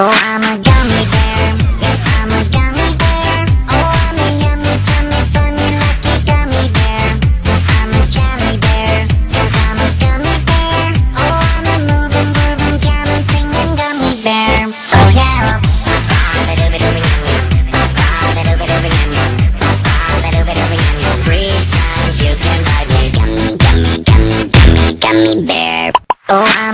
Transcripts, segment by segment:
Oh, I'm a gummy bear. Yes, I'm a gummy bear. Oh, I'm a yummy, funny, lucky gummy bear. I'm a jelly I'm a gummy bear. Oh, I'm a moving, grooving, singing gummy bear. Oh, yeah. Buy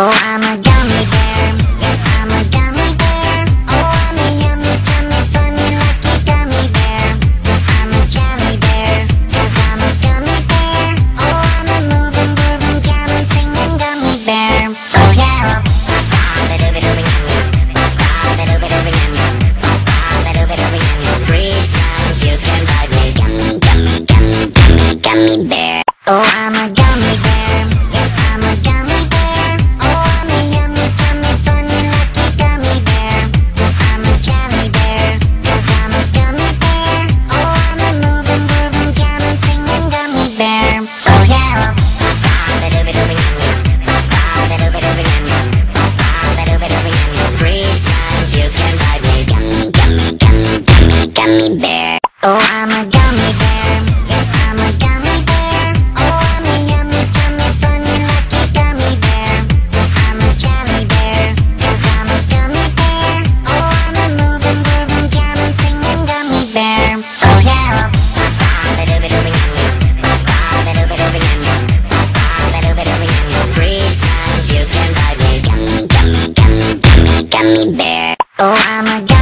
Oh, I'm a I'm a gummy bear. Yes, I'm a gummy bear. Oh, I'm a yummy, funny, lucky gummy. I'm a jelly I'm a gummy bear. Oh, I'm a moving, grooving, singing gummy bear. Oh, yeah. You can me gummy, gummy, gummy, gummy bear. bear. Oh, I'm a guy.